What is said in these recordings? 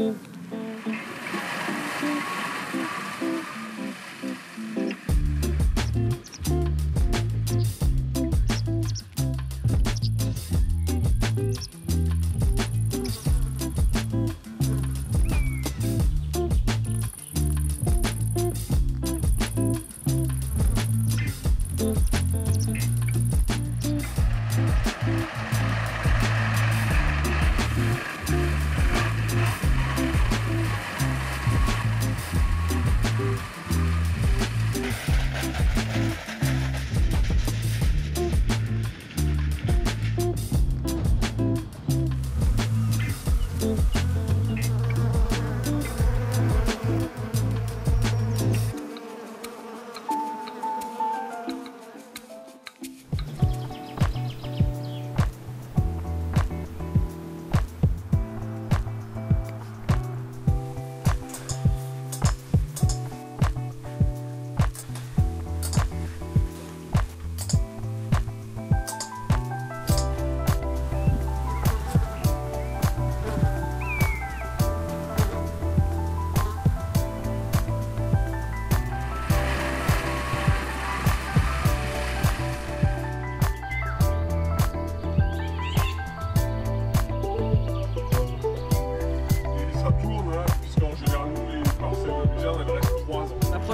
Thank mm -hmm. you.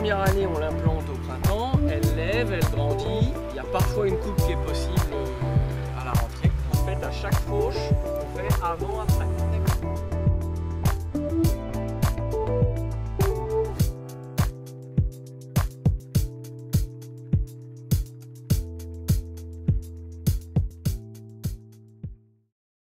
première année, on l'implante au printemps, elle lève, elle grandit. Il y a parfois une coupe qui est possible euh, à la rentrée. En fait, à chaque fauche, on fait avant, après.